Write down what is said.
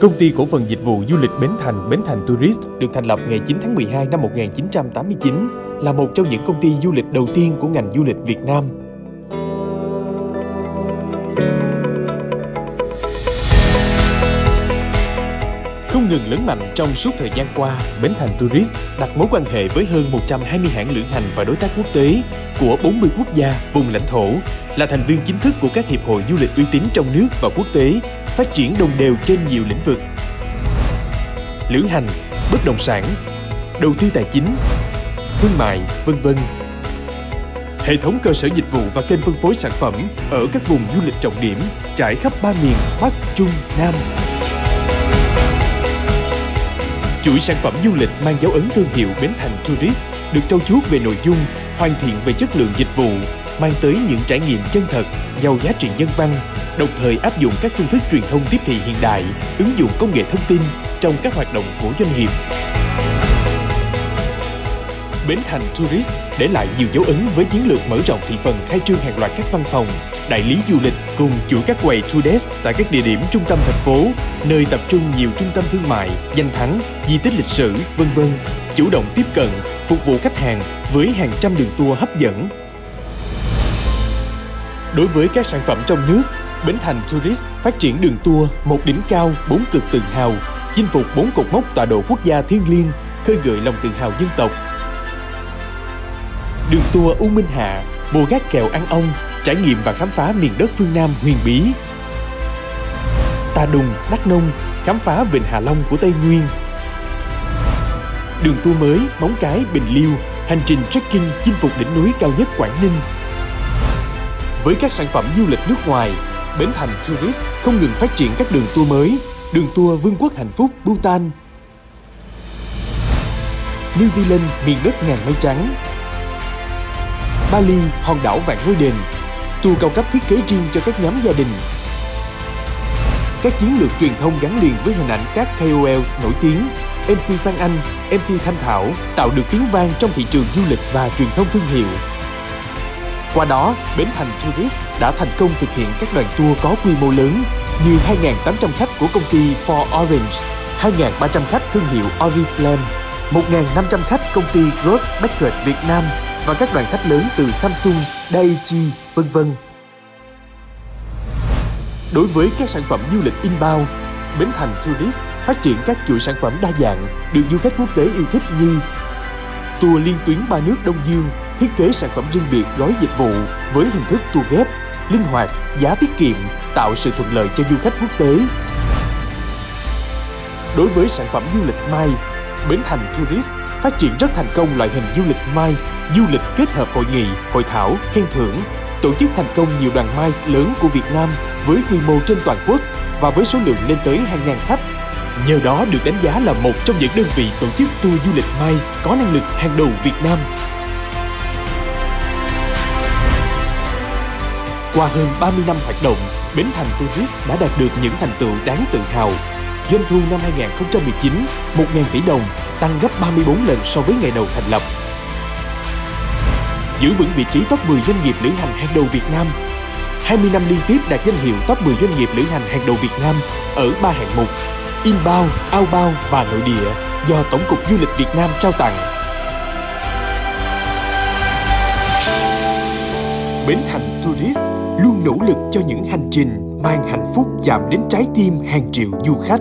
Công ty cổ phần dịch vụ du lịch Bến Thành Bến Thành Tourist được thành lập ngày 9 tháng 12 năm 1989 là một trong những công ty du lịch đầu tiên của ngành du lịch Việt Nam. Không ngừng lớn mạnh trong suốt thời gian qua, Bến Thành Tourist đặt mối quan hệ với hơn 120 hãng lữ hành và đối tác quốc tế của 40 quốc gia, vùng lãnh thổ, là thành viên chính thức của các hiệp hội du lịch uy tín trong nước và quốc tế, phát triển đồng đều trên nhiều lĩnh vực. Lữ hành, bất động sản, đầu tư tài chính, thương mại, vân vân. Hệ thống cơ sở dịch vụ và kênh phân phối sản phẩm ở các vùng du lịch trọng điểm trải khắp ba miền Bắc, Trung, Nam. Chuỗi sản phẩm du lịch mang dấu ấn thương hiệu Bến Thành Tourist được trau chuốt về nội dung, hoàn thiện về chất lượng dịch vụ, mang tới những trải nghiệm chân thật, giàu giá trị nhân văn, đồng thời áp dụng các phương thức truyền thông tiếp thị hiện đại, ứng dụng công nghệ thông tin trong các hoạt động của doanh nghiệp. Bến Thành Tourist để lại nhiều dấu ấn với chiến lược mở rộng thị phần khai trương hàng loạt các văn phòng, đại lý du lịch cùng chuỗi các quầy tour desk tại các địa điểm trung tâm thành phố, nơi tập trung nhiều trung tâm thương mại, danh thắng, di tích lịch sử, vân vân, chủ động tiếp cận, phục vụ khách hàng với hàng trăm đường tour hấp dẫn. Đối với các sản phẩm trong nước, Bến Thành Tourist phát triển đường tour một đỉnh cao, bốn cực tự hào, chinh phục bốn cột mốc tọa độ quốc gia thiêng liêng, khơi gợi lòng tự hào dân tộc. Đường tour U Minh Hạ, mùa gác kèo ăn ong, trải nghiệm và khám phá miền đất phương Nam huyền bí. Ta Đùng, Đắk Nông, khám phá Vịnh Hạ Long của Tây Nguyên. Đường tour mới Móng Cái, Bình Liêu, hành trình trekking chinh phục đỉnh núi cao nhất Quảng Ninh. Với các sản phẩm du lịch nước ngoài, Bến Thành Tourist không ngừng phát triển các đường tour mới, đường tour Vương quốc hạnh phúc Bhutan, New Zealand miền đất ngàn mây trắng, Bali hòn đảo vạn ngôi đền, tour cao cấp thiết kế riêng cho các nhóm gia đình. Các chiến lược truyền thông gắn liền với hình ảnh các KOLs nổi tiếng, MC Phan Anh, MC Thanh Thảo tạo được tiếng vang trong thị trường du lịch và truyền thông thương hiệu. Qua đó, Bến Thành Tourist đã thành công thực hiện các đoàn tour có quy mô lớn như 2.800 khách của công ty For Orange, 2.300 khách thương hiệu Oriflame, 1.500 khách công ty Gross Beckett Việt Nam và các đoàn khách lớn từ Samsung, Daiichi, vân vân. Đối với các sản phẩm du lịch inbound, Bến Thành Tourist phát triển các chuỗi sản phẩm đa dạng được du khách quốc tế yêu thích như tour liên tuyến ba nước Đông Dương, thiết kế sản phẩm riêng biệt gói dịch vụ với hình thức tour ghép, linh hoạt, giá tiết kiệm, tạo sự thuận lợi cho du khách quốc tế. Đối với sản phẩm du lịch MICE, Bến Thành Tourist phát triển rất thành công loại hình du lịch MICE, du lịch kết hợp hội nghị, hội thảo, khen thưởng, tổ chức thành công nhiều đoàn MICE lớn của Việt Nam với quy mô trên toàn quốc và với số lượng lên tới hàng ngàn khách. Nhờ đó được đánh giá là một trong những đơn vị tổ chức tour du lịch MICE có năng lực hàng đầu Việt Nam. Qua hơn 30 năm hoạt động, Bến Thành Tourist đã đạt được những thành tựu đáng tự hào. Doanh thu năm 2019, 1.000 tỷ đồng, tăng gấp 34 lần so với ngày đầu thành lập. Giữ vững vị trí top 10 doanh nghiệp lữ hành hàng đầu Việt Nam. 20 năm liên tiếp đạt danh hiệu top 10 doanh nghiệp lữ hành hàng đầu Việt Nam ở ba hạng mục inbound, outbound và nội địa do Tổng cục Du lịch Việt Nam trao tặng. Bến Thành Tourist luôn nỗ lực cho những hành trình mang hạnh phúc chạm đến trái tim hàng triệu du khách.